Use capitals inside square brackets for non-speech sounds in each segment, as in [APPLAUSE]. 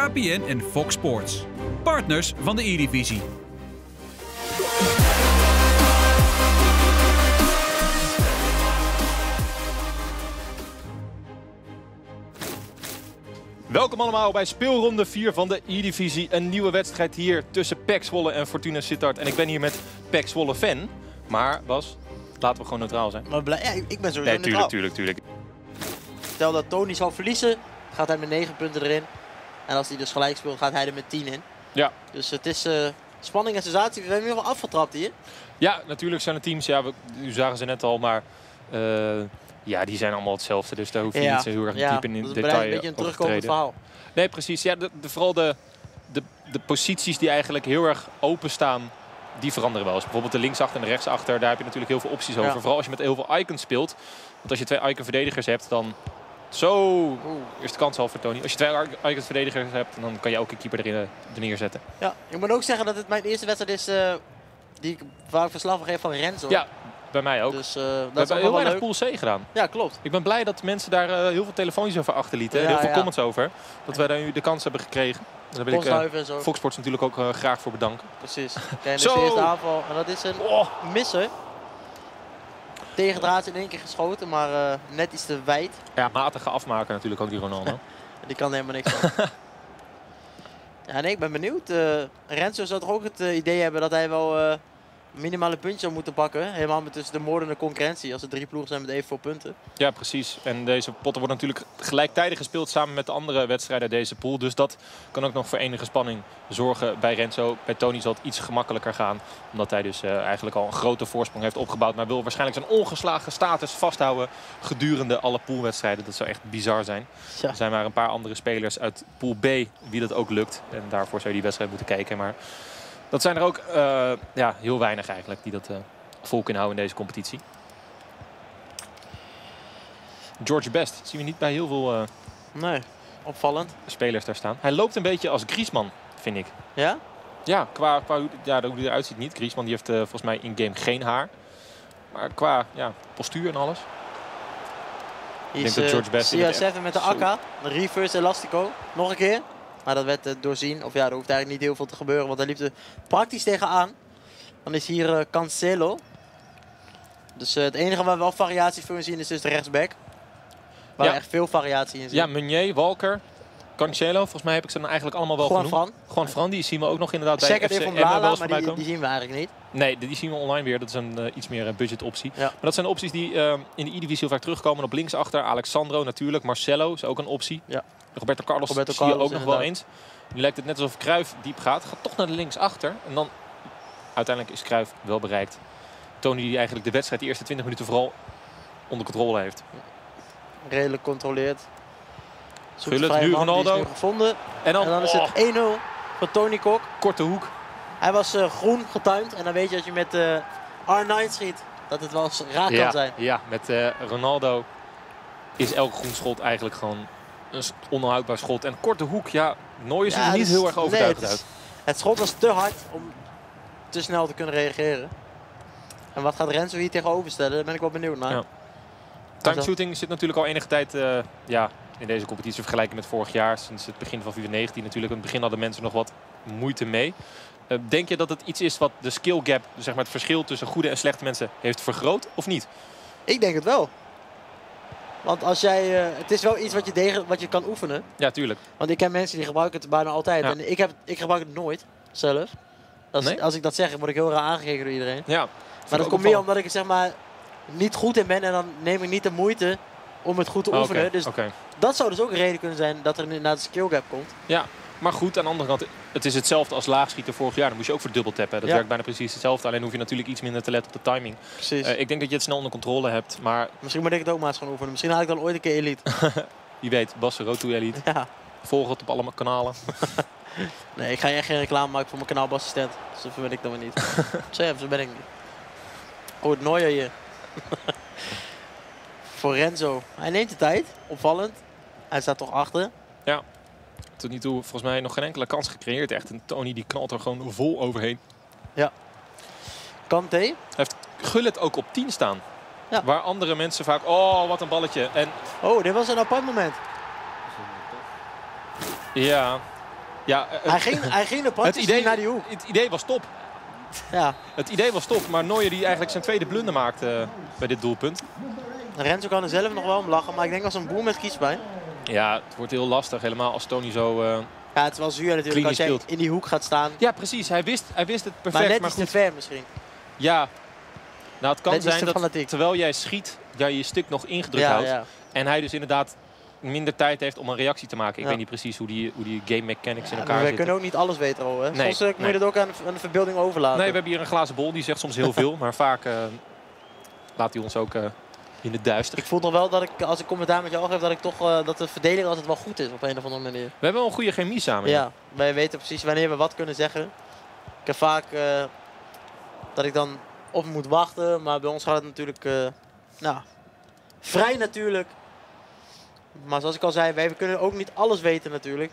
KPN en Fox Sports. Partners van de E-divisie. Welkom allemaal bij speelronde 4 van de E-divisie. Een nieuwe wedstrijd hier tussen PEC Zwolle en Fortuna Sittard. En ik ben hier met PEC Zwolle fan. Maar Bas, laten we gewoon neutraal zijn. Maar ja, ik ben sowieso Nee, tuurlijk, neutraal. tuurlijk, tuurlijk. Stel dat Tony zal verliezen, gaat hij met 9 punten erin. En als hij dus gelijk speelt, gaat hij er met 10 in. Ja. Dus het is eh, spanning en sensatie. We hebben ieder geval afgetrapt hier. Ja, natuurlijk zijn de teams, ja, we, u zagen ze net al, maar eh, ja, die zijn allemaal hetzelfde. Dus daar hoef je Ja. niet zo heel erg Ja, diep in, in dat detail een beetje een te terugkomend verhaal. Nee, precies. Ja, de, de- vooral de, de, de posities die eigenlijk heel erg openstaan, die veranderen wel eens. Bijvoorbeeld de linksachter en de rechtsachter, daar heb je natuurlijk heel veel opties over. Ja. Vooral als je met heel veel icons speelt. Want als je twee icon verdedigers hebt, dan... Zo, eerste kans al voor Tony. Als je twee icons verdedigers hebt, dan kan je ook een keeper erin eh, er neerzetten. Ja, ik moet ook zeggen dat het mijn eerste wedstrijd is eh, die ik, waar ik verslag van geef van Renzo. Ja, bij mij ook. Dus eh, We dat is hebben heel weinig. Pool C gedaan. Ja, klopt. Ik ben blij dat mensen daar heel veel telefoontjes over achterlieten. Ja, heel veel ja. comments over. Dat wij daar nu de kans hebben gekregen. Daar wil ik. Fox Sports natuurlijk ook graag voor bedanken. Precies. [LAUGHS] Kijk, is Zo. de eerste aanval. En dat is een Oh, misser. Tegendraad in één keer geschoten, maar eh, net iets te wijd. Ja, matige afmaker natuurlijk ook die Ronaldo. [LAUGHS] Die kan er helemaal niks van. [LAUGHS] ja, nee, ik ben benieuwd. Eh, Renzo zou toch ook het eh, idee hebben dat hij wel minimale puntjes zou moeten pakken. Helemaal met tussen de moordende concurrentie. Als er drie ploegen zijn met evenveel punten. ja, precies. En deze potten worden natuurlijk gelijktijdig gespeeld samen met de andere wedstrijden uit deze pool. Dus dat kan ook nog voor enige spanning zorgen bij Renzo. Bij Tony zal het iets gemakkelijker gaan. Omdat hij dus eh, eigenlijk al een grote voorsprong heeft opgebouwd. Maar wil waarschijnlijk zijn ongeslagen status vasthouden gedurende alle poolwedstrijden. Dat zou echt bizar zijn. Ja. Er zijn maar een paar andere spelers uit Pool B wie dat ook lukt. En daarvoor zou je die wedstrijd moeten kijken. Maar dat zijn er ook eh, ja, heel weinig eigenlijk die dat eh, vol kunnen houden in deze competitie. George Best zien we niet bij heel veel eh, Nee, opvallend. spelers daar staan. Hij loopt een beetje als Griezmann, vind ik. Ja? Ja, qua, qua hoe, ja, hoe hij eruit ziet niet. Griezmann die heeft volgens mij in-game geen haar. Maar qua ja, postuur en alles. Hier denk is dat George Best inderdaad CR7 met de akka. Reverse elastico. Nog een keer. Maar dat werd eh, doorzien. Of ja, er hoeft eigenlijk niet heel veel te gebeuren. Want hij liep er praktisch tegenaan. Dan is hier eh, Cancelo. Dus eh, het enige waar we wel variatie voor zien is dus de rechtsback. Waar Ja. echt veel variatie in zien. Ja, Meunier, Walker, Cancelo. Volgens mij heb ik ze dan eigenlijk allemaal wel Gewoon genoemd. van. Gewoon Fran, die zien we ook nog inderdaad bij Zeker FC dit van Blala, maar die, die zien we eigenlijk niet. Nee, die zien we online weer. Dat is een eh, iets meer eh, budget optie. Ja. Maar dat zijn opties die eh, in de E-divisie heel vaak terugkomen. Op linksachter Alexandro natuurlijk. Marcelo is ook een optie. Ja. Roberto Carlos Roberto zie je ook nog wel eens. Nu lijkt het net alsof Cruijff diep gaat. Gaat toch naar de linksachter. En dan uiteindelijk is Cruijff wel bereikt. Tony die eigenlijk de wedstrijd de eerste 20 minuten vooral onder controle heeft. Redelijk controleerd. Gullit, nu is Ronaldo. gevonden. En dan, En dan is oh, het 1-0 voor Tony Kok. korte hoek. Hij was eh, groen getuind. En dan weet je dat je met eh R9 schiet. Dat het wel eens raar ja, kan zijn. Ja, met eh, Ronaldo is elk groen schot eigenlijk gewoon een onhoudbaar schot. En korte hoek, ja, Nooijer ziet Ja, er niet heel erg nee, overtuigend het, is- uit. het schot was te hard om te snel te kunnen reageren. En wat gaat Renzo hier tegenover stellen? Daar ben ik wel benieuwd naar. Ja. Time shooting zit natuurlijk al enige tijd ja, in deze competitie vergelijken met vorig jaar. Sinds het begin van FIFA 19 natuurlijk. In het begin hadden mensen nog wat moeite mee. Eh, denk je dat het iets is wat de skill gap, zeg maar het verschil tussen goede en slechte mensen, heeft vergroot of niet? Ik denk het wel. Want als jij, eh, het is wel iets wat je, wat je kan oefenen. Ja, tuurlijk. Want ik ken mensen die gebruiken het bijna altijd. Ja. En ik, heb, ik gebruik het nooit zelf. Als, Nee? als ik dat zeg, word ik heel raar aangekeken door iedereen. Ja. Maar dat komt meer omdat ik er zeg maar niet goed in ben. En dan neem ik niet de moeite om het goed te Oh, oefenen. Dus dat zou dus ook een reden kunnen zijn dat er inderdaad een skill gap komt. Ja, maar goed, aan de andere kant, het is hetzelfde als laagschieten vorig jaar. Dan moest je ook voor dubbel tappen. Dat Ja. werkt bijna precies hetzelfde. Alleen hoef je natuurlijk iets minder te letten op de timing. Precies. Eh, ik denk dat je het snel onder controle hebt. Maar Misschien moet ik het ook maar eens gaan oefenen. Misschien haal ik dan ooit een keer elite. [LAUGHS] wie weet, Bas Roto Elite. ja. Volg het op alle kanalen. [LAUGHS] Nee, ik ga echt geen reclame maken voor mijn kanaalbassistent. Zo ben ik dan weer niet. [LAUGHS] zo, ja, zo ben ik niet. Oh, het hier. Voor Renzo. Hij neemt de tijd. Opvallend. Hij staat toch achter. Tot nu toe volgens mij nog geen enkele kans gecreëerd. Echt, en Tony die knalt er gewoon vol overheen. Kanté. Gullit ook op 10 staan. Ja. Waar andere mensen vaak, oh wat een balletje. En Oh, dit was een apart moment. ja, Ja, eh, Hij ging, hij ging er het, idee, naar die hoek. het idee was top. Ja. Het idee was top, maar Neuer die eigenlijk zijn tweede blunder maakte eh, bij dit doelpunt. Renzo kan er zelf nog wel om lachen, maar ik denk als een boer met kiespijn. Ja, het wordt heel lastig, helemaal als Tony zo... eh, Ja, het is wel zuur natuurlijk als jij in die hoek gaat staan. Ja, precies. Hij wist, hij wist het perfect, maar net maar iets goed. te ver misschien. Ja, nou het kan Net zijn dat fanatiek. terwijl jij schiet, jij je stick nog ingedrukt Ja, houdt. ja. En hij dus inderdaad minder tijd heeft om een reactie te maken. Ik Ja. weet niet precies hoe die, hoe die game mechanics in elkaar maar we zitten. kunnen ook niet alles weten, hoor. Hè? Nee, Soms eh, moet nee. je dat ook aan, aan de verbeelding overlaten. Nee, we hebben hier een glazen bol. Die zegt soms heel veel. [LAUGHS] maar vaak eh, laat hij ons ook eh, in het duister. Ik voel nog wel dat ik, als ik commentaar met jou geef, dat ik toch eh, dat de verdeling altijd wel goed is op een of andere manier. We hebben wel een goede chemie samen. Ja, wij weten precies wanneer we wat kunnen zeggen. Ik heb vaak eh, dat ik dan op moet wachten, maar bij ons gaat het natuurlijk eh, nou, vrij natuurlijk. Maar zoals ik al zei, wij kunnen ook niet alles weten natuurlijk.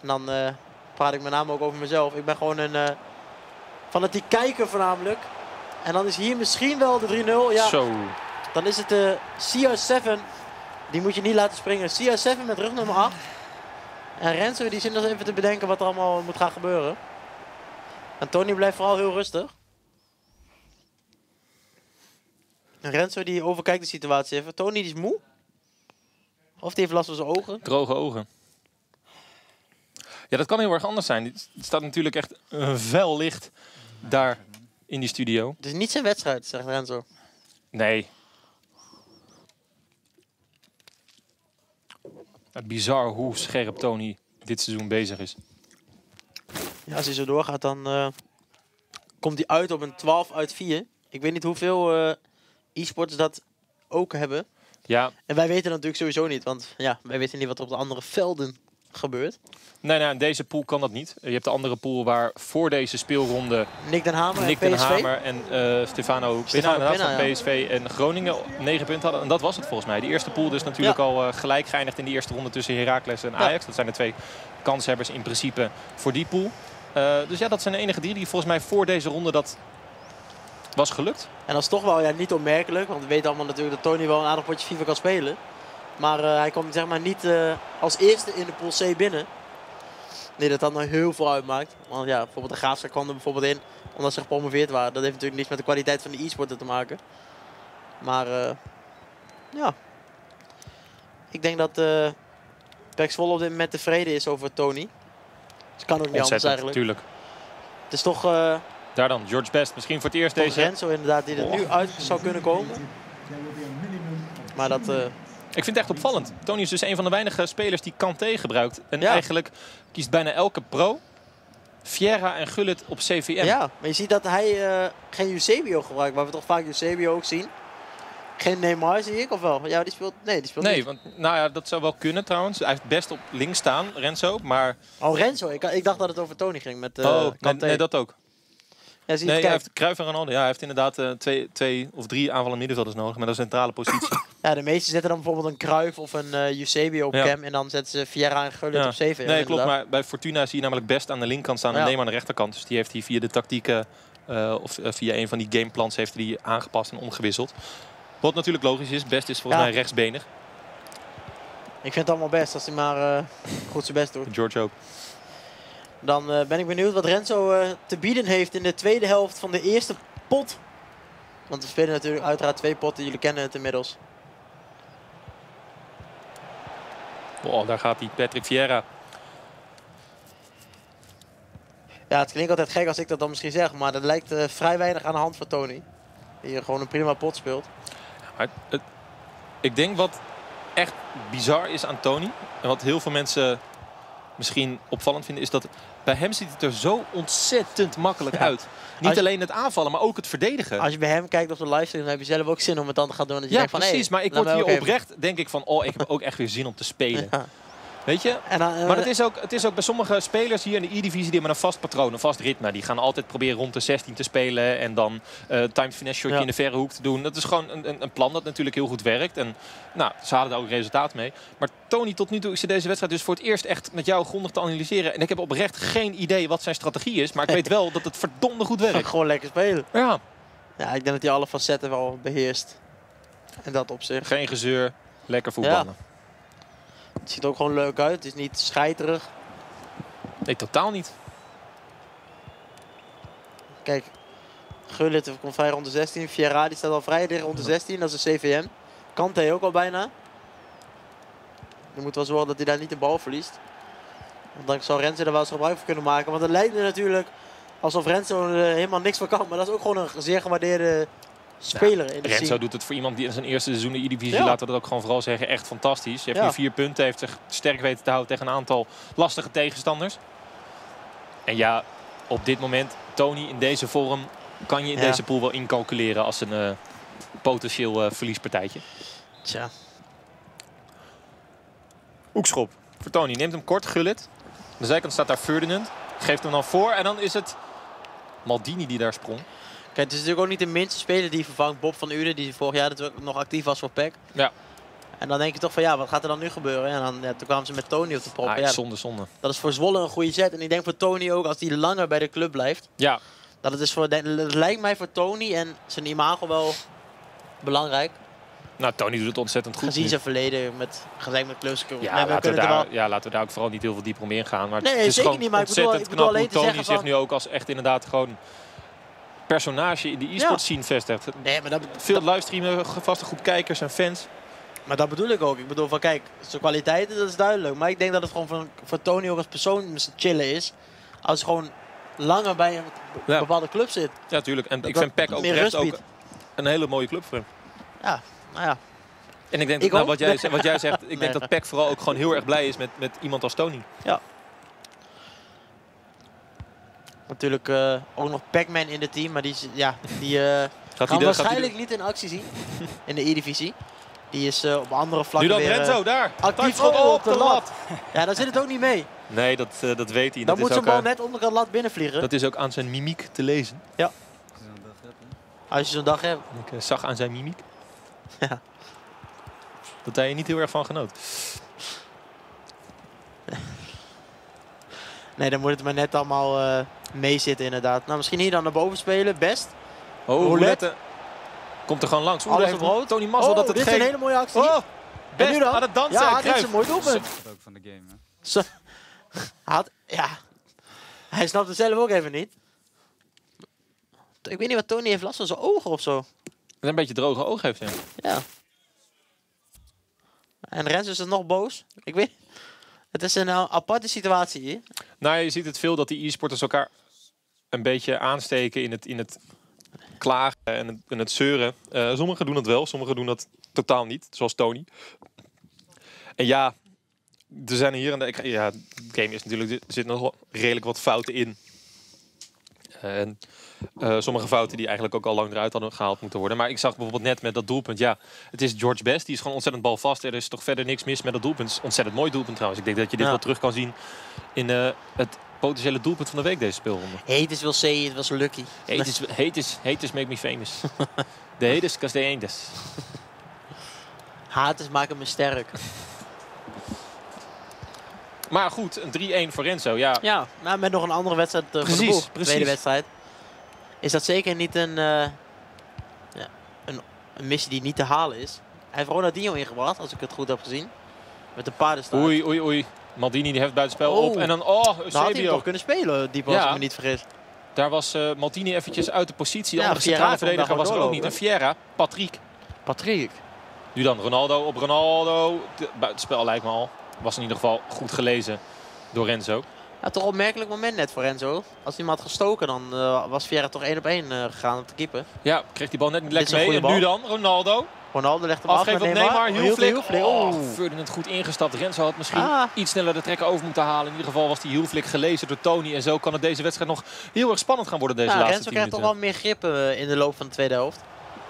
En dan praat ik met name ook over mezelf. Ik ben gewoon een fanatiek kijker voornamelijk. En dan is hier misschien wel de 3-0. Ja, Zo. dan is het de CR7. Die moet je niet laten springen. CR7 met rug nummer 8. En Renzo die zit nog even te bedenken wat er allemaal moet gaan gebeuren. En Tony blijft vooral heel rustig. En Renzo die overkijkt de situatie even. Tony die is moe. Of die heeft last van zijn ogen. Droge ogen. Ja, dat kan heel erg anders zijn. Het staat natuurlijk echt een fel licht daar in die studio. Het is niet zijn wedstrijd, zegt Renzo. Nee. Bizar hoe scherp Tony dit seizoen bezig is. Ja, als hij zo doorgaat, dan eh, komt hij uit op een 12 uit 4. Ik weet niet hoeveel eh e-sports dat ook hebben. Ja, En wij weten dat natuurlijk sowieso niet, want ja, wij weten niet wat er op de andere velden gebeurt. nee, nee, in deze pool kan dat niet. Je hebt de andere pool waar voor deze speelronde Nick den Hamer Nick en den. Hamer en eh, Stefano Pinna inderdaad, Pinna, van ja. PSV en Groningen 9 punten hadden. En dat was het volgens mij. De eerste pool dus natuurlijk Ja. al eh, gelijk geëindigd in de eerste ronde tussen Heracles en Ajax. Dat zijn de twee kanshebbers in principe voor die pool. Eh, dus ja, dat zijn de enige drie die volgens mij voor deze ronde dat was gelukt. En dat is toch wel ja, niet onmerkelijk, want we weten allemaal natuurlijk dat Tony wel een aardig potje FIFA kan spelen. Maar eh, hij komt zeg maar niet eh, als eerste in de pool C binnen. Nee, dat dat nou heel veel uitmaakt. Want ja, bijvoorbeeld de Graafschap kwam er bijvoorbeeld in omdat ze gepromoveerd waren. Dat heeft natuurlijk niets met de kwaliteit van de e-sporten te maken. Maar eh, ja, ik denk dat eh Pek Zwolle op dit moment tevreden is over Tony. Dus kan ook niet anders Ontzettend, eigenlijk. natuurlijk. Het is toch Daar dan, George Best. Misschien voor het eerst deze... Renzo inderdaad die er nu uit zou kunnen komen. Maar dat... eh, Ik vind het echt opvallend. Tony is dus een van de weinige spelers die Kanté gebruikt. En Ja. eigenlijk kiest bijna elke pro Fiera en Gullit op CVM. Ja, maar je ziet dat hij eh, geen Eusebio gebruikt, waar we toch vaak Eusebio ook zien. Geen Neymar zie ik, of wel? Ja, die speelt... Nee, die speelt Nee, niet. want nou ja, dat zou wel kunnen trouwens. Hij heeft best op links staan, Renzo. Maar Oh, Renzo. Ik, ik dacht dat het over Tony ging met eh oh, nee, dat ook. Ja, zie Nee, hij heeft Cruijff en Ronaldo. Ja, hij heeft inderdaad eh, twee, twee of drie aanvallende middenvelders nodig met een centrale positie. Ja, de meesten zetten dan bijvoorbeeld een Kruif of een eh Eusebio op Ja. cam. En dan zetten ze Vieira en Gullit Ja. op 7. nee, klopt. Maar bij Fortuna zie je namelijk best aan de linkerkant staan en Ja. Neymar aan de rechterkant. Dus die heeft hij via de tactieken eh, of eh, via een van die gameplans heeft hij die aangepast en omgewisseld. Wat natuurlijk logisch is. Best is volgens Ja. mij rechtsbenig. Ik vind het allemaal best als hij maar eh, goed zijn best doet. George ook. Dan eh, ben ik benieuwd wat Renzo eh, te bieden heeft in de tweede helft van de eerste pot. Want we spelen natuurlijk uiteraard twee potten. Jullie kennen het inmiddels. Oh, daar gaat hij. Patrick Vieira. Ja, het klinkt altijd gek als ik dat dan misschien zeg. Maar dat lijkt eh, vrij weinig aan de hand voor Tony. Die hier gewoon een prima pot speelt. Maar het, ik denk wat echt bizar is aan Tony. En wat heel veel mensen misschien opvallend vinden. Is dat bij hem ziet het er zo ontzettend makkelijk Ja. uit. Niet je- alleen het aanvallen, maar ook het verdedigen. Als je bij hem kijkt op de livestream, dan heb je zelf ook zin om het dan te gaan doen. Dat je ja, denkt van, precies. hey, maar ik word hier even- oprecht, denk ik van... Oh, ik heb ook echt weer zin om te spelen. [LAUGHS] Ja. Weet je? En eh, Maar het is, ook, het is ook bij sommige spelers hier in de E-divisie... die hebben een vast patroon, een vast ritme. Die gaan altijd proberen rond de 16 te spelen... en dan eh timed finesse shotje Ja. in de verre hoek te doen. Dat is gewoon een, een, een plan dat natuurlijk heel goed werkt. En nou, ze halen daar ook resultaat mee. Maar Tony, tot nu toe, ik zit deze wedstrijd dus voor het eerst echt met jou grondig te analyseren. En ik heb oprecht geen idee wat zijn strategie is. Maar ik weet wel dat het verdomde goed werkt. [LAUGHS] gewoon lekker spelen. Ja, Ja, ik denk dat hij alle facetten wel beheerst. En dat op zich. geen gezeur, lekker voetballen. Het ziet er ook gewoon leuk uit. Het is niet scheiterig. Nee, totaal niet. Kijk, Gullit komt vrij rond de 16. Fiera die staat al vrij dicht rond de 16. Dat is een CVM. Kante ook al bijna. Je moet wel zorgen dat hij daar niet de bal verliest. Want dan zou Renze er wel eens gebruik van kunnen maken. Want het lijkt natuurlijk alsof Renze er helemaal niks van kan. Maar dat is ook gewoon een zeer gewaardeerde speler in de Renzo scene. doet het voor iemand die in zijn eerste seizoen in de divisie, Ja. laten we dat ook gewoon vooral zeggen, echt fantastisch. Je hebt Ja. hier vier punten, heeft zich sterk weten te houden tegen een aantal lastige tegenstanders. En ja, op dit moment, Tony in deze vorm, kan je in Ja. deze pool wel incalculeren als een eh, potentieel eh, verliespartijtje. Tja. Hoekschop voor Tony. Neemt hem kort, Gullit. Aan de zijkant staat daar Ferdinand. Geeft hem dan voor en dan is het Maldini die daar sprong. Kijk, het is natuurlijk ook niet de minste speler die vervangt Bob van Uden. Die vorig jaar natuurlijk nog actief was voor PEC. Ja. En dan denk je toch van ja, wat gaat er dan nu gebeuren? En dan, ja, toen kwamen ze met Tony op de prop. Ah, ja, zonde, zonde. dat is voor Zwolle een goede zet. En ik denk voor Tony ook, als hij langer bij de club blijft. Ja, Dat het is voor, het lijkt mij voor Tony en zijn imago wel belangrijk. nou Tony doet het ontzettend goed. gezien nu. zijn verleden met, gelijk met clubs. Ja, Nee, laten we, kunnen daar, wel- ja, laten we daar ook vooral niet heel veel dieper om ingaan. Maar Nee, het is zeker gewoon niet, maar ik bedoel- ontzettend ik bedoel knap alleen hoe Tony zeggen zich van- nu ook als echt inderdaad gewoon personage in de e-sport scene vestigt. Nee, maar dat, Veel livestreamen, vaste groep kijkers en fans. maar dat bedoel ik ook. Ik bedoel van kijk, zijn kwaliteiten, dat is duidelijk. Maar ik denk dat het gewoon voor, voor Tony ook als persoon chillen is. Als hij gewoon langer bij een Ja. bepaalde club zit. Ja, tuurlijk. En ik dat vind PEC ook meer echt rust ook een hele mooie club voor hem. Ja, nou ja. En ik denk Ik dat, nou, ook. wat, jij, [LAUGHS] zegt- wat jij zegt, ik Nee. denk dat PEC vooral ook gewoon heel erg blij is met, met iemand als Tony. Natuurlijk eh, ook nog Pac-Man in het team. Maar die, is- ja, die eh, Gaat gaan hij waarschijnlijk niet in actie zien. in de E-divisie. Die is eh, op andere nu vlakken dan weer... eh, Renzo, daar. actief op de lat. Ja, daar zit het ook niet mee. Nee, dat, eh, dat weet hij. Dan Dat moet ook, bal net onder de lat binnenvliegen. dat is ook aan zijn mimiek te lezen. Als je zo'n dag hebt. Ik zag aan zijn mimiek Ja. dat hij er niet heel erg van genoot. Nee, dan moet het maar net allemaal eh meezitten inderdaad. Nou, misschien hier dan naar boven spelen. Best. Oh, Roulette. Komt er gewoon langs. Oeh, Alles rood. Tony Mazzel oh, dat het dit is geen... een hele mooie actie. Oh, best nu dan? aan het dansen. ja, dit is een mooi doelpunt. Is ook van de game, hè? Zo. Had, ja. Hij snapt het zelf ook even niet. Ik weet niet wat Tony heeft last van zijn ogen of zo. Dat hij een beetje droge ogen heeft, ja. Ja. En Rens is er nog boos. Ik weet Het is een eh, aparte situatie. Nou, je ziet het veel dat die e-sporters elkaar een beetje aansteken in het, in het klagen en het, het zeuren. Eh, sommigen doen dat wel, sommigen doen dat totaal niet, zoals Tony. En ja, er zijn hier en ik- Ja, de game is natuurlijk... Er zitten nog redelijk wat fouten in. En eh, sommige fouten die eigenlijk ook al lang eruit hadden gehaald moeten worden. Maar ik zag bijvoorbeeld net met dat doelpunt. Ja, het is George Best. Die is gewoon ontzettend balvast. Er is toch verder niks mis met dat doelpunt. Het is ontzettend mooi doelpunt trouwens. Ik denk dat je dit Ja. wel terug kan zien in eh, het potentiële doelpunt van de week deze speelronde. Haters wil say it was lucky. Haters, haters make me famous. [LAUGHS] De haters, cause they ain't us. Haters maken me sterk. Maar goed, een 3-1 voor Renzo. Ja, Ja, nou, met nog een andere wedstrijd eh, voor de Precies, boeg. precies. Tweede wedstrijd. Is dat zeker niet een, eh, ja, een, een missie die niet te halen is. Hij heeft Ronaldinho ingebracht, als ik het goed heb gezien. Met de paardenstaart. oei, oei, oei. Maldini die heeft buitenspel Oh. op. En dan, oh, Nou had hij Eusebio. toch kunnen spelen, diep als Ja. ik me niet vergis. Daar was eh Maldini eventjes uit de positie. De Ja, andere centrale verdediger was er ook niet. En. Fiera, Patrick. Patrick. Nu dan Ronaldo op Ronaldo. De- Buitenspel lijkt me al. Was in ieder geval goed gelezen door Renzo. Ja, toch een opmerkelijk moment net voor Renzo. Als hij hem had gestoken, dan eh, was Vieira toch één op één eh, gegaan op de keeper. Ja, kreeg die bal net niet lekker mee. En nu dan Ronaldo. Ronaldo legt hem af Afgeven naar op Neymar. Neymar. Oh. Oh. Ferdinand goed ingestapt. Renzo had misschien Ah. iets sneller de trekker over moeten halen. In ieder geval was die heel flik gelezen door Tony. En zo kan het deze wedstrijd nog heel erg spannend gaan worden deze Ja, laatste Renzo 10 krijgt toch wel meer grip eh, in de loop van de tweede helft.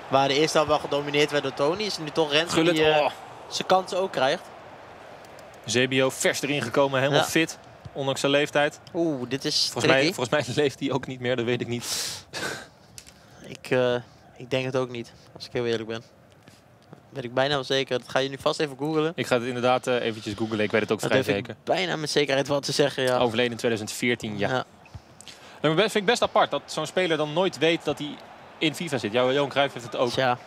Waar de eerste helft wel gedomineerd werd door Tony, is nu toch Renzo die oh. zijn kansen ook krijgt. Zebio vers erin gekomen. Helemaal Ja. fit. Ondanks zijn leeftijd. Oeh, dit is Volgens mij, volgens mij leeft hij ook niet meer. Dat weet ik niet. [LAUGHS] Ik, eh, ik denk het ook niet, als ik heel eerlijk ben. Weet ik bijna wel zeker. Dat ga je nu vast even googlen. Ik ga het inderdaad eh, eventjes googlen. Ik weet het ook Dat vrij zeker. ik bijna met zekerheid wel te zeggen, ja. Overleden in 2014, ja. Ja. Nou, maar best- vind ik best apart dat zo'n speler dan nooit weet dat hij in FIFA zit. Ja, Johan Cruijff heeft het ook. Tja,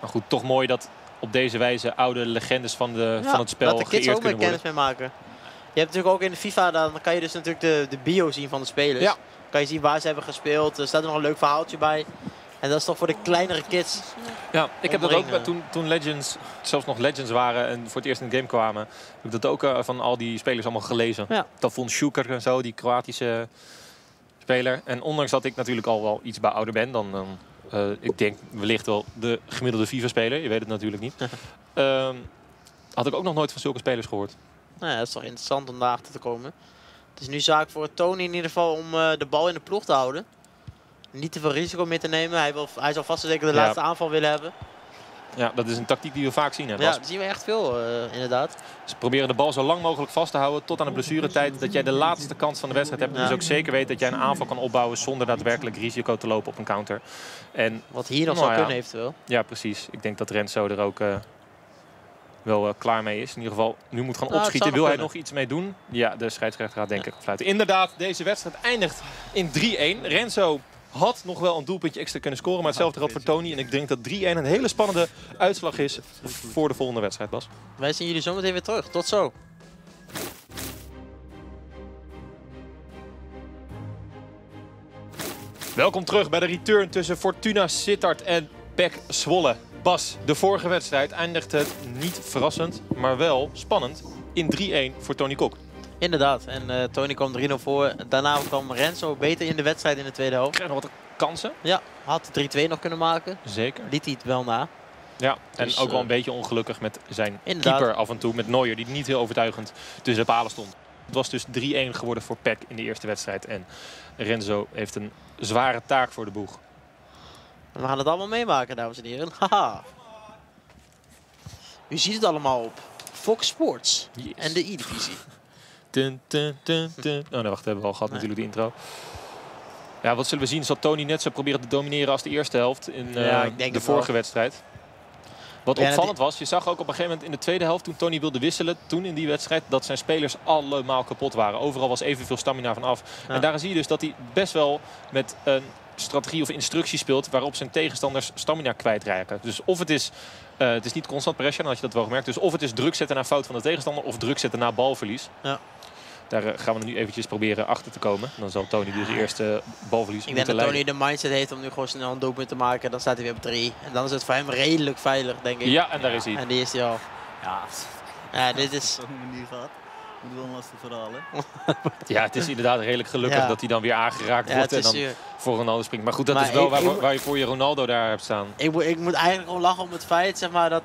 Maar goed, toch mooi dat op deze wijze oude legendes van, de, Ja, van het spel laat de kids geëerd ook weer kunnen worden. kennis mee maken. Je hebt natuurlijk ook in de FIFA, dan kan je dus natuurlijk de, de bio zien van de spelers. Ja. Kan je zien waar ze hebben gespeeld. Er staat er nog een leuk verhaaltje bij. En dat is toch voor de kleinere kids. Ja, ik heb dat ook toen, toen Legends, zelfs nog Legends waren en voor het eerst in de game kwamen. Heb ik dat ook eh, van al die spelers allemaal gelezen. Ja. Dat vond Schuker en zo, die Kroatische speler. En ondanks dat ik natuurlijk al wel iets bij ouder ben dan, dan eh, ik denk wellicht wel de gemiddelde FIFA-speler. Je weet het natuurlijk niet. [LAUGHS] Ehm, had ik ook nog nooit van zulke spelers gehoord. Nou ja, dat is toch interessant om daarachter te komen. Het is nu zaak voor Tony in ieder geval om eh, de bal in de ploeg te houden. Niet te veel risico meer te nemen. Hij, wil, hij zal vast zeker de Ja. laatste aanval willen hebben. Ja, dat is een tactiek die we vaak zien. Hè, Ja, dat zien we echt veel eh, inderdaad. Ze proberen de bal zo lang mogelijk vast te houden tot aan de blessuretijd. Dat jij de laatste kans van de wedstrijd hebt. Ja. Dus ook zeker weet dat jij een aanval kan opbouwen zonder daadwerkelijk risico te lopen op een counter. En Wat hier nog Nou zou ja. kunnen eventueel. ja, precies. Ik denk dat Renzo er ook eh, wel eh, klaar mee is. In ieder geval, nu moet gaan Nou, opschieten. Wil hij nog iets mee doen? Ja, de scheidsrechter gaat denk ik fluiten. Inderdaad, deze wedstrijd eindigt in 3-1. Renzo had nog wel een doelpuntje extra kunnen scoren. Maar hetzelfde geldt voor Tony. En ik denk dat 3-1 een hele spannende uitslag is voor de volgende wedstrijd, Bas. Wij zien jullie zometeen weer terug. Tot zo. Welkom terug bij de return tussen Fortuna Sittard en PEC Zwolle. Bas, de vorige wedstrijd eindigt het niet verrassend, maar wel spannend in 3-1 voor Tony Kok. Inderdaad. En eh, Tony kwam 3-0 voor. Daarna kwam Renzo beter in de wedstrijd in de tweede helft. Nog wat kansen? Ja, had 3-2 nog kunnen maken. Zeker. Liet hij het wel na. Ja, en Dus, ook wel eh, een beetje ongelukkig met zijn Inderdaad. keeper af en toe, met Neuer, die niet heel overtuigend tussen de palen stond. Het was dus 3-1 geworden voor PEC in de eerste wedstrijd. En Renzo heeft een zware taak voor de boeg. En we gaan het allemaal meemaken, dames en heren. Haha. U ziet het allemaal op Fox Sports Yes. en de E-divisie. Dun, dun, dun, dun. Oh nee, wacht, hebben we al gehad Nee. natuurlijk de intro. Ja, wat zullen we zien? Zal Tony net zo proberen te domineren als de eerste helft in Ja, denk de wel. vorige wedstrijd? Wat Ja, opvallend was, je zag ook op een gegeven moment in de tweede helft, toen Tony wilde wisselen, toen in die wedstrijd, dat zijn spelers allemaal kapot waren. Overal was evenveel stamina van af. Ja. En daar zie je dus dat hij best wel met een strategie of instructie speelt waarop zijn tegenstanders stamina kwijtraken. Dus of het is, eh, het is niet constant pressure, dan had je dat wel gemerkt. Dus of het is druk zetten naar fout van de tegenstander of druk zetten naar balverlies. Ja. Daar eh, gaan we nu eventjes proberen achter te komen. Dan zal Tony dus eerst eh balverlies Ik denk dat leiden. Tony de mindset heeft om nu gewoon snel een doelpunt te maken. Dan staat hij weer op 3. En dan is het voor hem redelijk veilig, denk ik. Ja, en daar is hij. En die is hij al. Ja, Ja, dit is... [LAUGHS] op zo'n manier gaat. Moet wel een lastig verhaal, hè? [LAUGHS] Ja, het is inderdaad redelijk gelukkig Ja. dat hij dan weer aangeraakt Ja, wordt en dan voor Ronaldo springt. Maar goed, dat Maar is wel ik- waar, ik- waar je voor je Ronaldo daar hebt staan. ik, moet- ik moet eigenlijk gewoon lachen om het feit zeg maar, dat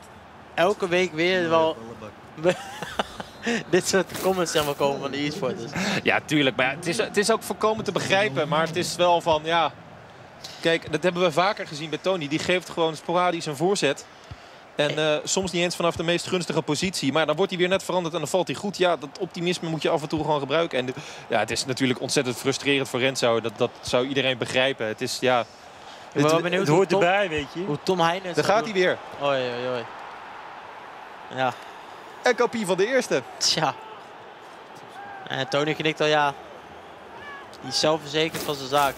elke week weer wel. [LAUGHS] [LAUGHS] dit soort comments zeg maar, komen van de e-sporters. Ja, tuurlijk. Maar ja, het, is, het is ook voorkomen te begrijpen. Maar het is wel van, ja... Kijk, dat hebben we vaker gezien bij Tony. Die geeft gewoon sporadisch een voorzet. En eh, soms niet eens vanaf de meest gunstige positie. Maar dan wordt hij weer net veranderd en dan valt hij goed. Ja, dat optimisme moet je af en toe gewoon gebruiken. En de- ja, het is natuurlijk ontzettend frustrerend voor Renzo. Dat, dat zou iedereen begrijpen. Het is, ja... Ik ben wel benieuwd Het hoort Tom, erbij, weet je. hoe Tom Heijnen... Daar gaat hij weer. Oei, oei, oei. Ja, En kopie van de eerste. tja. En Tony knikt al ja. Die is zelfverzekerd van zijn zaak.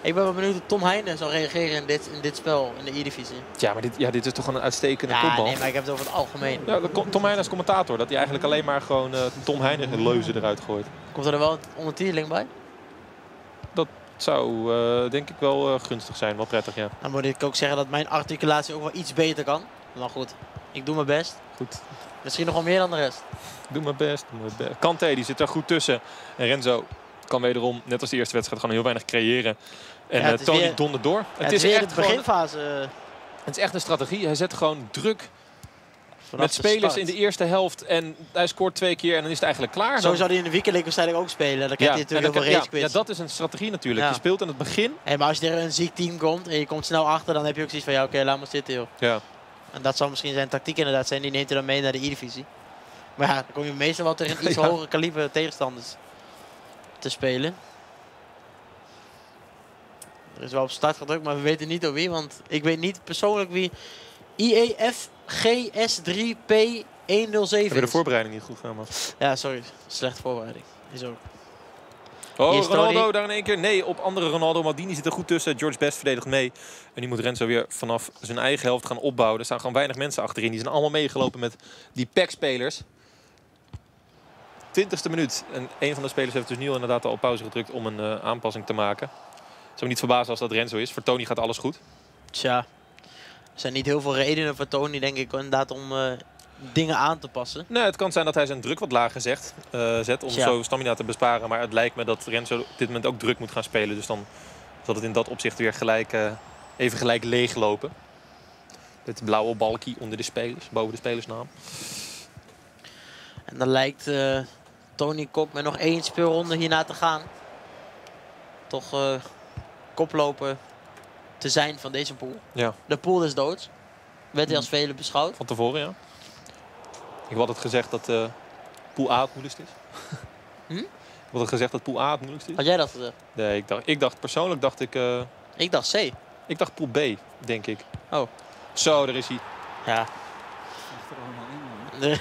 Ik ben wel benieuwd hoe Tom Heijnen zal reageren in dit, in dit spel, in de E-divisie. Ja, maar dit, ja, dit is toch een uitstekende Ja, kopbal. nee, maar ik heb het over het algemeen. Ja, Tom Heijnen als commentator. Dat hij eigenlijk alleen maar gewoon eh, Tom Heijnen leuzen eruit gooit. Komt er wel een ondertiteling bij? Het zou eh, denk ik wel eh, gunstig zijn. Wel prettig, ja. Dan moet ik ook zeggen dat mijn articulatie ook wel iets beter kan. Maar goed, ik doe mijn best. Goed. Misschien nog wel meer dan de rest. Doe mijn best. Kante, die zit er goed tussen. En Renzo kan wederom, net als de eerste wedstrijd, gewoon heel weinig creëren. En Ja, eh, Tony weer- dondert door. Het, het, is echt de beginfase. eh, het is echt een strategie. Hij zet gewoon druk vanaf met spelers in de eerste helft. En hij scoort twee keer en dan is het eigenlijk klaar. Zo Dan- zou hij in de weekend League waarschijnlijk ook spelen. Dan krijgt hij en natuurlijk dan heel veel kan- race ja, ja, dat is een strategie natuurlijk. Ja. Je speelt aan het begin. Hey, maar als je tegen een ziek team komt en je komt snel achter, dan heb je ook zoiets van ja, oké, laat maar zitten joh. Ja. En dat zal misschien zijn tactiek inderdaad zijn. Die neemt hij dan mee naar de E-divisie. Maar ja, dan kom je meestal wel tegen [LAUGHS] iets Ja. hogere kaliber tegenstanders te spelen. Er is wel op start gedrukt, maar we weten niet door wie. Want ik weet niet persoonlijk wie E IEFGS3P107 Hebben we de is. voorbereiding niet goed gedaan, Mas? Ja, sorry. Slechte voorbereiding. Is ook. Oh, Hier Ronaldo daar in één keer. Nee, op andere Ronaldo. Maldini zit er goed tussen. George Best verdedigt mee. En die moet Renzo weer vanaf zijn eigen helft gaan opbouwen. Er staan gewoon weinig mensen achterin. Die zijn allemaal meegelopen met die pack-spelers. 20ste minuut. En een van de spelers heeft dus nu al inderdaad al op pauze gedrukt om een eh, aanpassing te maken. Zou me niet verbazen als dat Renzo is. Voor Tony gaat alles goed. Tja, er zijn niet heel veel redenen voor Tony, denk ik, inderdaad om eh, dingen aan te passen. Nee, het kan zijn dat hij zijn druk wat lager zegt, eh, zet om zo stamina te besparen. Maar het lijkt me dat Renzo op dit moment ook druk moet gaan spelen. Dus dan zal het in dat opzicht weer gelijk, eh, even gelijk leeglopen. Het blauwe balkie onder de spelers, boven de spelersnaam. En dan lijkt eh, Tony Kok met nog één speelronde hierna te gaan. Toch koploper te zijn van deze pool. Ja. De pool is dood. Werd hij als velen beschouwd. Van tevoren, ja. Ik had het gezegd dat eh pool A het moeilijkst is. [LAUGHS] Hm? Ik had het gezegd dat pool A het moeilijkst is. Had jij dat gezegd? Nee, ik dacht, ik dacht persoonlijk dacht ik, eh, Ik dacht C. ik dacht pool B, denk ik. Oh. Zo, daar is hij. Ja. Er. De,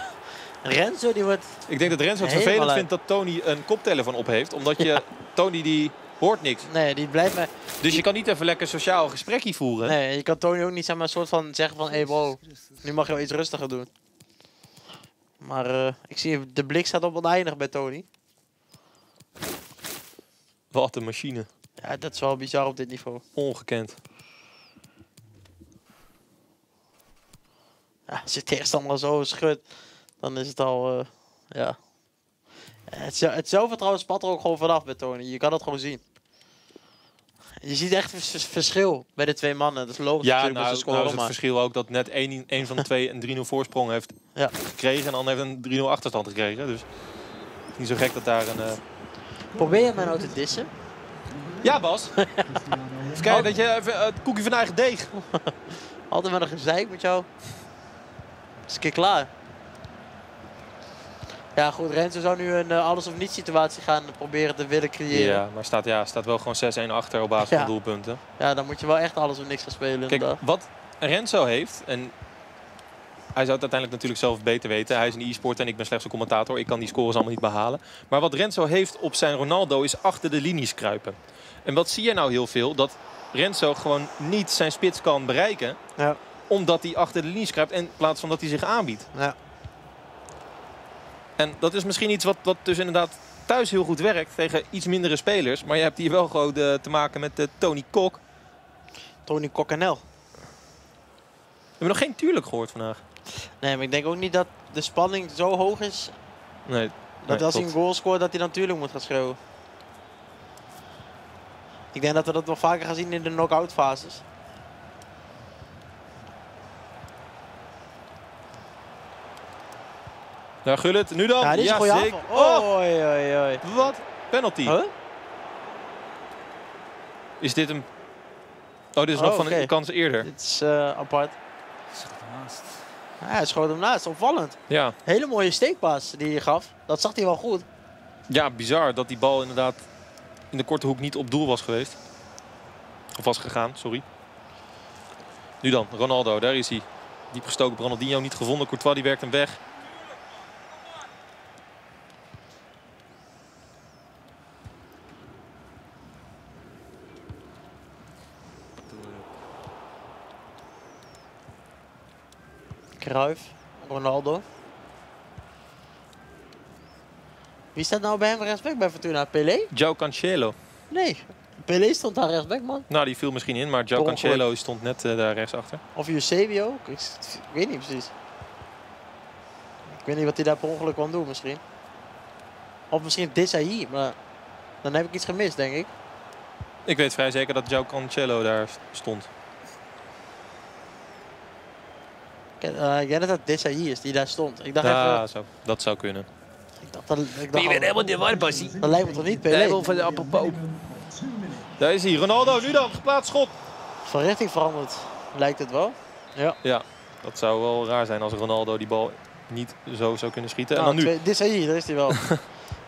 [LAUGHS] Renzo die wordt... Ik denk dat Renzo het vervelend uit. vindt dat Tony een koptelefoon op heeft. Omdat je, Ja. [LAUGHS] Tony die hoort niks. Nee, die blijft me... Dus je kan niet even lekker sociaal gesprekje voeren. Nee, je kan Tony ook niet zeg maar, een soort van zeggen van... Hé hey, bro, nu mag je wel iets rustiger doen. Maar eh, ik zie de blik staat op oneindig bij Tony. Wat een machine. Ja, dat is wel bizar op dit niveau. Ongekend. Ja, als je tegenstander zo schudt, dan is het al, eh, ja. Het, zelf- het zelfvertrouwen spat er ook gewoon vanaf bij Tony. Je kan het gewoon zien. Je ziet echt vers- verschil bij de twee mannen. Dat is logisch Ja, natuurlijk nou, met nou is het verschil ook dat net één, één van de twee een 3-0 voorsprong heeft Ja. gekregen. En ander heeft een 3-0 achterstand gekregen. Dus het is niet zo gek dat daar een... eh, maar probeer je mij nou te dissen? Ja, Bas. Even kijken dat je even, eh, het koekje van eigen deeg. Altijd met een gezeik met jou. Is een keer klaar. Ja goed, Renzo zou nu een eh, alles of niet situatie gaan proberen te willen creëren. Ja, maar staat, ja, staat wel gewoon 6-1 achter op basis Ja. van doelpunten. Ja, dan moet je wel echt alles of niks gaan spelen Kijk, inderdaad. wat Renzo heeft, en hij zou het uiteindelijk natuurlijk zelf beter weten. Hij is een e-sport en ik ben slechts een commentator. Ik kan die scores allemaal niet behalen. Maar wat Renzo heeft op zijn Ronaldo is achter de linies kruipen. En wat zie je nou heel veel? Dat Renzo gewoon niet zijn spits kan bereiken. Ja. Omdat hij achter de linies kruipt in plaats van dat hij zich aanbiedt. Ja. En dat is misschien iets wat, wat dus inderdaad thuis heel goed werkt tegen iets mindere spelers. Maar je hebt hier wel gewoon te maken met eh, Tony Kok. Tony Kokkenel. We hebben nog geen tuurlijk gehoord vandaag. Nee, maar ik denk ook niet dat de spanning zo hoog is Nee, dat Nee, als hij een goal scoort dat hij dan natuurlijk moet gaan schreeuwen. Ik denk dat we dat nog vaker gaan zien in de knock-out fases. Daar Gullit, nu dan. Ja, dit is een aanval. Oh, Oei, oei, oei. wat? Penalty. Huh? Is dit hem? Oh, dit is Oh, nog van oké. een kans eerder. Dit is eh, apart. Zit ernaast. Ja, hij schoot hem naast, opvallend. Ja. Hele mooie steekpaas die hij gaf. Dat zag hij wel goed. ja, bizar dat die bal inderdaad in de korte hoek niet op doel was geweest. Of was gegaan, sorry. Nu dan, Ronaldo, daar is hij. Diep gestoken, Ronaldinho niet gevonden. Courtois die werkt hem weg. Cruyff, Ronaldo. Wie staat nou bij hem rechtsback bij Fortuna? Pelé? João Cancelo. Nee. Pelé stond daar rechtsback, man. Nou, die viel misschien in, maar ongeluk. Cancelo stond net eh, daar rechtsachter. Of Eusebio. Ik, ik weet niet precies. Ik weet niet wat hij daar per ongeluk kwam doen, misschien. Of misschien Desailly, maar dan heb ik iets gemist, denk ik. Ik weet vrij zeker dat João Cancelo daar stond. Ik, eh, ik denk dat Desailly is die daar stond. Ik dacht Ja, even... zo. dat zou kunnen. Ik dacht, dat, ik dacht al- de war, Bassie. Dat lijkt me toch niet Pelé? van de apropos. Daar is hij. Ronaldo, nu dan. Geplaatst schot. Van richting veranderd, lijkt het wel. Ja. Dat zou wel raar zijn als Ronaldo die bal niet zo zou kunnen schieten. En Nou, dan nu. daar is hij wel. [LAUGHS]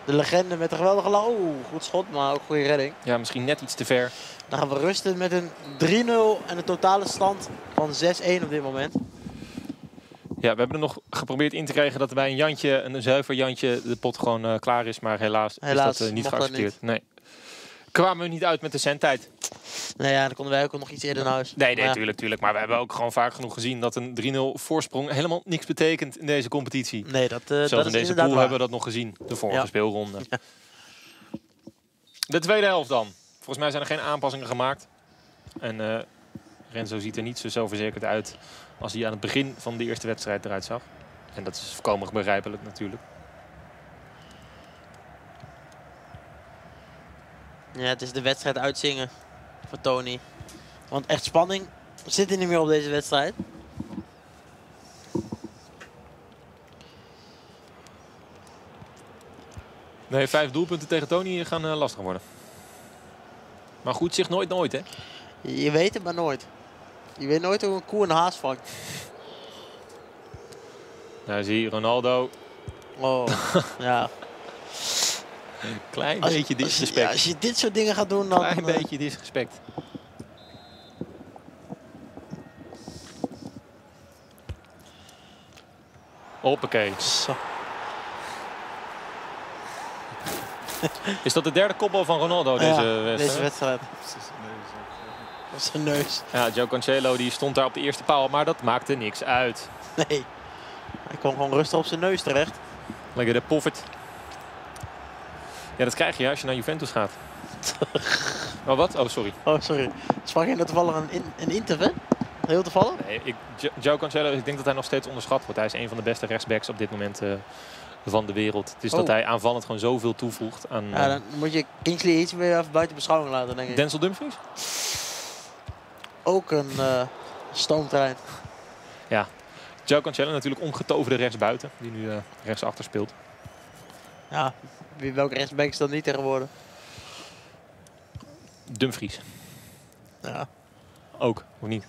De legende met een geweldige la. Oeh, goed schot, maar ook goede redding. Ja, misschien net iets te ver. Dan gaan we rusten met een 3-0 en een totale stand van 6-1 op dit moment. Ja, we hebben er nog geprobeerd in te krijgen dat bij een Jantje, een zuiver Jantje, de pot gewoon eh, klaar is. Maar helaas, Helaas is dat eh, niet dat geaccepteerd. Nee. Kwamen we niet uit met de zendtijd. Nou ja, dan konden wij ook nog iets eerder naar huis. Nee, nee, Maar ja, tuurlijk, tuurlijk. Maar we hebben ook gewoon vaak genoeg gezien dat een 3-0 voorsprong helemaal niks betekent in deze competitie. Nee, dat, eh, Zelfs dat in is deze pool waar. hebben we dat nog gezien, de vorige Ja. speelronde. De tweede helft dan. Volgens mij zijn er geen aanpassingen gemaakt. En Renzo ziet er niet zo zelfverzekerd uit als hij aan het begin van de eerste wedstrijd eruit zag. En dat is volkomen begrijpelijk natuurlijk. Ja, het is de wedstrijd uitzingen voor Tony. Want echt spanning zit er niet meer op deze wedstrijd. Nee, vijf doelpunten tegen Tony gaan eh, lastig worden. Maar goed, zich nooit nooit hè. Je, je weet het maar nooit. Je weet nooit hoe een koe een haas vangt. Nou zie je Ronaldo. Oh, [LAUGHS] ja. Klein Als, beetje als, je, disrespect. ja, als je dit soort dingen gaat doen, dan... Klein eh, beetje disrespect. Hoppakee. zo. Is dat de derde kopbal van Ronaldo deze Ja, wedstrijd? Deze wedstrijd. Op zijn neus. Ja, Joe Cancelo die stond daar op de eerste paal, maar dat maakte niks uit. Nee. Hij kwam gewoon rustig op zijn neus terecht. Lekker de poffert. Ja, dat krijg je als je naar Juventus gaat. [LAUGHS] oh, wat? Oh, sorry. Oh, sorry. Sprak je nou toevallig een, in, een interve? Heel toevallig? Nee, ik, Jo- Joe Cancelo, ik denk dat hij nog steeds onderschat wordt. Hij is een van de beste rechtsbacks op dit moment eh, van de wereld. Het is dat Oh. hij aanvallend gewoon zoveel toevoegt aan Ja, dan moet je Kingsley iets weer even buiten beschouwing laten, denk ik. Denzel Dumfries. Ook een eh stoomtrein. Joe Cancelo natuurlijk omgetoverde rechtsbuiten, die nu eh, rechtsachter speelt. Ja, wie welke rechtsback is dat niet tegenwoordig? Dumfries Ja, ook, of niet?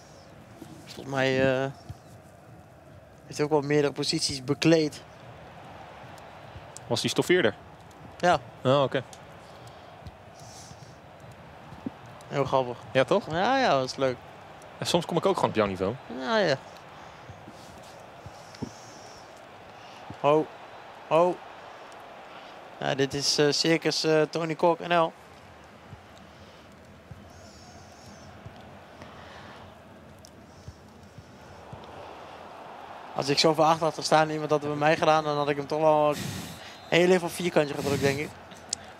volgens mij eh, heeft hij ook wel meerdere posities bekleed. Was die stoffeerder? Ja, Oh, oké. Heel grappig. Ja, toch? Ja, ja, dat is leuk. Ja, soms kom ik ook gewoon op jouw niveau. Ja, ja. Ho, ho. Ja, dit is eh, circus eh, Tony Kok NL. Als ik zo ver achter had gestaan en iemand had het bij mij gedaan, dan had ik hem toch wel heel even op vierkantje gedrukt, denk ik.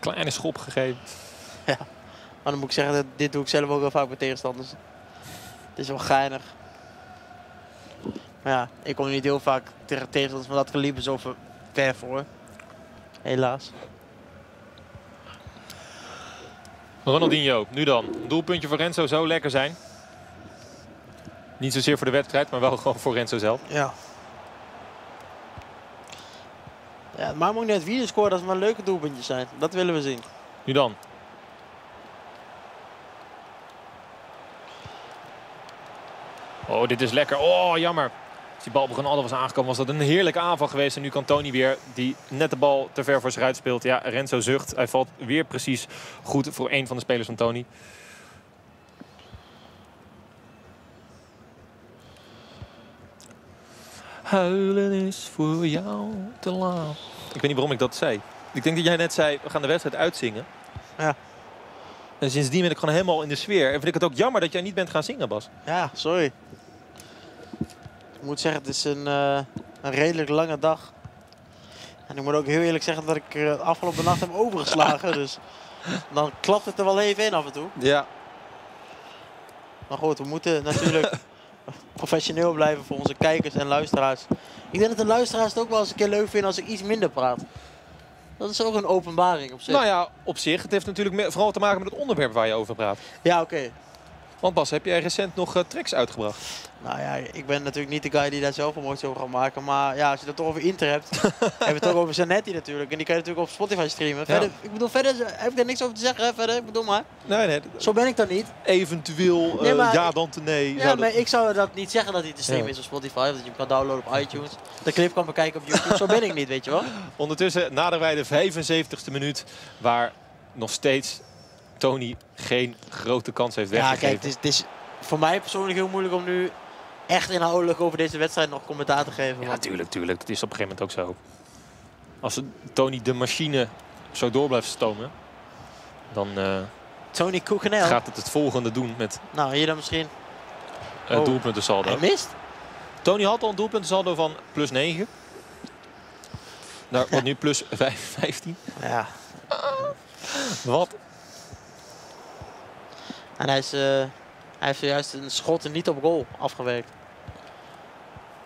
Kleine schop gegeven. Maar dan moet ik zeggen, dat dit doe ik zelf ook wel vaak bij tegenstanders. Het is wel geinig. Maar ja, ik kom niet heel vaak tegen tegenstanders van dat kaliber zo ver- voor. Helaas. Ronaldinho, nu dan. Doelpuntje voor Renzo zou lekker zijn. Niet zozeer voor de wedstrijd, maar wel [LAUGHS] gewoon voor Renzo zelf. Ja. Ja, het maakt me ook niet uit wie er scoort als het maar leuke doelpuntjes zijn. Dat willen we zien. Nu dan. Oh, dit is lekker. Oh, jammer. Als die bal op Ronaldo was aangekomen, was dat een heerlijke aanval geweest. En nu kan Tony weer, die net de bal te ver voor zich uit speelt. Ja, Renzo zucht. Hij valt weer precies goed voor een van de spelers van Tony. Huilen is voor jou te laat. Ik weet niet waarom ik dat zei. Ik denk dat jij net zei, we gaan de wedstrijd uitzingen. Ja. En sindsdien ben ik gewoon helemaal in de sfeer. En vind ik het ook jammer dat jij niet bent gaan zingen, Bas. Ja, sorry. Ik moet zeggen, het is een, eh, een redelijk lange dag. En ik moet ook heel eerlijk zeggen dat ik er afgelopen nacht heb overgeslagen. [LAUGHS] dus dan klapt het er wel even in af en toe. Ja. Maar goed, we moeten natuurlijk [LAUGHS] professioneel blijven voor onze kijkers en luisteraars. Ik denk dat de luisteraars het ook wel eens een keer leuk vinden als ik iets minder praat. Dat is ook een openbaring op zich. Nou ja, op zich. Het heeft natuurlijk vooral te maken met het onderwerp waar je over praat. Ja, oké. Want Bas, heb jij recent nog eh, tracks uitgebracht? Nou ja, ik ben natuurlijk niet de guy die daar zelf promotie over gaat maken. Maar ja, als je het toch over Inter hebt, [LAUGHS] hebben we het ook over Zanetti natuurlijk. En die kan je natuurlijk op Spotify streamen. Verder, Ik bedoel, verder heb ik er niks over te zeggen. Hè? Verder, ik bedoel maar. Nee, nee. Zo ben ik dan niet. Eventueel Nee, eh, ja dan te nee. Ja, dat- maar ik zou dat niet zeggen dat hij te streamen Ja. is op Spotify. Of dat je hem kan downloaden op iTunes. De clip kan bekijken op YouTube. Zo ben ik niet, weet je wel. [LAUGHS] Ondertussen naderen wij de 75ste minuut. Waar nog steeds Tony geen grote kans heeft Ja, weggegeven. kijk, het is, het is voor mij persoonlijk heel moeilijk om nu echt inhoudelijk over deze wedstrijd nog commentaar te geven. Ja, want- tuurlijk, tuurlijk. Het is op een gegeven moment ook zo. Als Tony de machine zo door blijft stomen, dan, eh, Tony Koekenel. Gaat het het volgende doen met Nou, hier dan misschien. het Oh. doelpuntensaldo. Hij mist. Tony had al een doelpuntensaldo van plus 9. Daar wordt nu plus 5, 15. Ja. Wat? En hij, is, eh, hij heeft zojuist een schot en niet op goal afgewerkt.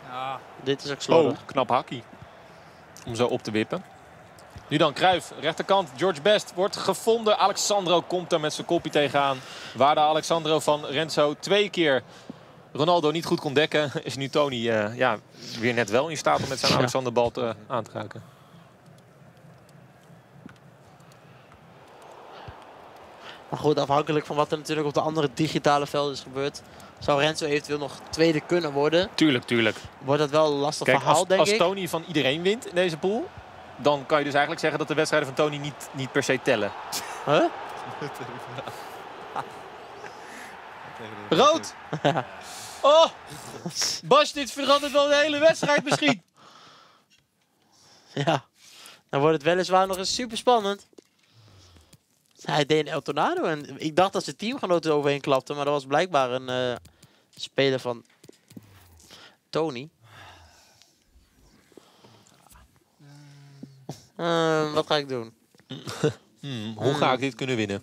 Ja. Dit is ook slordig. Oh, knap hakkie. Om zo op te wippen. Nu dan Kruif, rechterkant. George Best wordt gevonden. Alexandro komt er met zijn kopje tegenaan. Waar de Alexandro van Renzo twee keer Ronaldo niet goed kon dekken... is nu Tony eh, ja, weer net wel in staat om met zijn Ja. Alexander bal te, aan te raken. Maar goed, afhankelijk van wat er natuurlijk op de andere digitale velden is gebeurd. Zou Renzo eventueel nog tweede kunnen worden. Tuurlijk, tuurlijk. Wordt dat wel een lastig Kijk, verhaal, als, denk als ik. Tony van iedereen wint in deze pool... dan kan je dus eigenlijk zeggen dat de wedstrijden van Tony niet, niet per se tellen. Huh? Rood! [LAUGHS] Oh! Bas, dit verandert wel de hele wedstrijd misschien. Ja. Dan wordt het weliswaar nog eens super spannend. Hij deed een El Tornado en ik dacht dat zijn teamgenoten overheen klapten. Maar dat was blijkbaar een eh, speler van Tony. Eh, wat ga ik doen? Hmm, hoe ga ik dit kunnen winnen?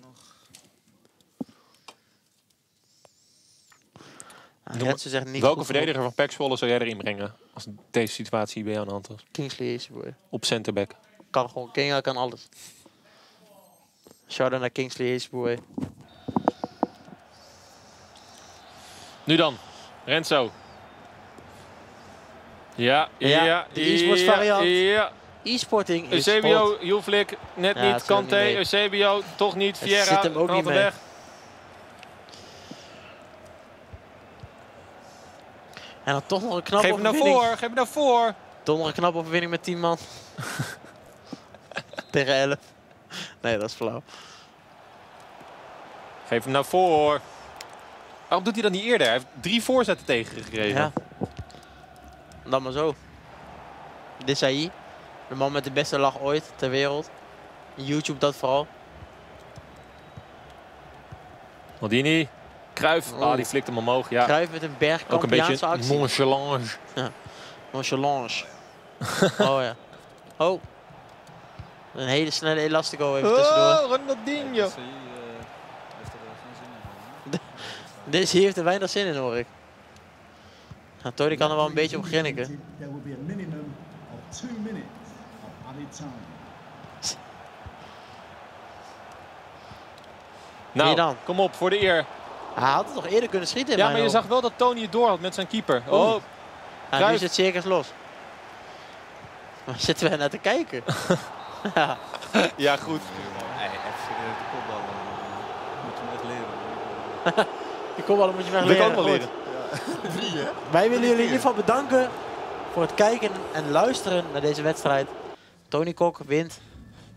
Ah, Noem- Renzo zegt niet Welke verdediger van PEC Zwolle zou jij erin brengen? Als deze situatie bij jou aan de hand was. Kingsley Ace Op centerback. Kan gewoon, Kinga kan alles. Shout-out naar Kingsley Aceboy. Nu dan. Renzo. Ja, Ja, ja, de e-sports variant. Ja. E-sporting is Eusebio, hot. Joeflik, net Ja, niet. Kante, niet. Eusebio, toch niet. Vieira, zit hem ook niet mee. weg. En dan toch nog een knappe Geef hem nou overwinning. voor, geef hem nou voor. Toch nog een knappe overwinning met 10 man. [LAUGHS] Tegen 11. Nee, dat is flauw. Geef hem nou voor. Waarom doet hij dat niet eerder? Hij heeft drie voorzetten tegengekregen. Ja. Dan maar zo. Desai. De man met de beste lach ooit ter wereld. YouTube dat vooral. Maldini. Kruif. Ah, die flikt hem omhoog. Ja. Kruif met een berg Ook een beetje nonchalance. Nonchalance. [LAUGHS] oh ja. Oh. Een hele snelle elastico even tussendoor. Oh, Ronaldinho. Eh, er eh. [LAUGHS] Deze hier heeft er weinig zin in hoor ik. Nou, Tony kan er wel een beetje op grinniken. Nou, Wie dan? kom op, voor de eer. Hij had het toch eerder kunnen schieten in Ja, mijn maar je ogen. zag wel dat Tony het door had met zijn keeper. Oh, Ja, nu het circus los. Waar zitten wij naar te kijken? [LAUGHS] ja. ja goed. Nee, FC de kopbal. eh, Moet je hem echt leren. Die [LAUGHS] kopballen moet je Dat kan leren. ook wel leren. [LAUGHS] Wij willen jullie in ieder geval bedanken voor het kijken en luisteren naar deze wedstrijd. Tony Kok wint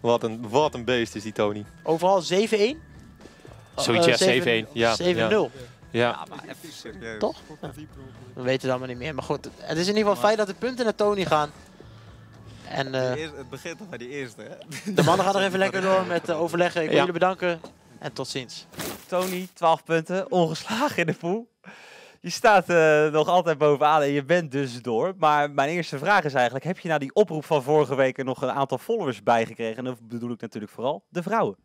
Wat een, wat een beest is die Tony. overal 7-1. Zoiets, Eh, ja, 7-1. Ja, 7-0. Ja. maar even serieus. Toch? Ja. We weten het allemaal niet meer. Maar goed, het is in ieder geval fijn dat de punten naar Tony gaan. En eh, eerste- het begint toch bij die eerste, hè? de mannen gaan nog even lekker door met eh, overleggen. Ik wil Ja. jullie bedanken en tot ziens. Tony, 12 punten, ongeslagen in de pool. Je staat eh, nog altijd bovenaan en je bent dus door. Maar mijn eerste vraag is eigenlijk, heb je na die oproep van vorige week er nog een aantal followers bijgekregen? En dan bedoel ik natuurlijk vooral de vrouwen.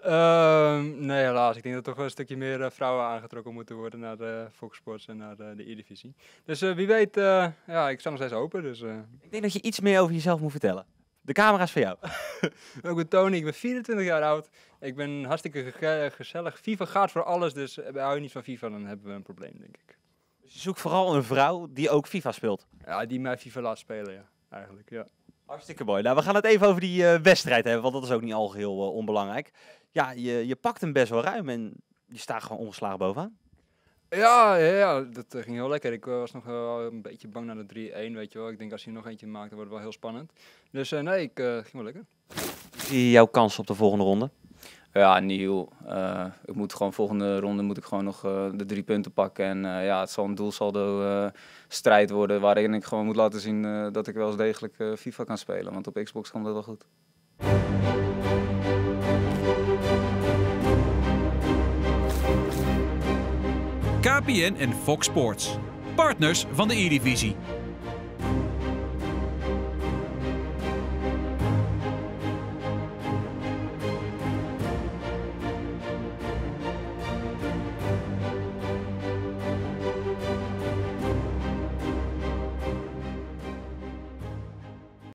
Ehm, nee, helaas. Ik denk dat er toch wel een stukje meer eh, vrouwen aangetrokken moeten worden naar de Fox Sports en naar de, de E-divisie. Dus eh, wie weet, eh, ja, ik sta nog steeds open. Dus, eh. Ik denk dat je iets meer over jezelf moet vertellen. De camera is voor jou. [LAUGHS] Ik ben Tony, ik ben 24 jaar oud. Ik ben hartstikke ge- gezellig. FIFA gaat voor alles, dus eh, hou je niet van FIFA, dan hebben we een probleem, denk ik. Dus je zoekt vooral een vrouw die ook FIFA speelt. Ja, die mij FIFA laat spelen, ja. Eigenlijk, ja. Hartstikke mooi. Nou, we gaan het even over die eh, wedstrijd hebben, want dat is ook niet al geheel eh, onbelangrijk. Ja, je, je pakt hem best wel ruim en je staat gewoon ongeslagen bovenaan. Ja, ja, ja, dat eh, ging heel lekker. Ik was nog wel een beetje bang naar de 3-1, weet je wel. Ik denk als hij nog eentje maakt, dan wordt het wel heel spannend. Dus eh, nee, ik eh, ging wel lekker. Zie je jouw kans op de volgende ronde? Ja, nieuw. Eh, ik moet gewoon volgende ronde moet ik gewoon nog eh, de drie punten pakken. En eh, ja, het zal een doelsaldo strijd worden waarin ik gewoon moet laten zien dat ik wel eens degelijk FIFA kan spelen. Want op Xbox komt dat wel goed. KPN en Fox Sports. Partners van de E-divisie.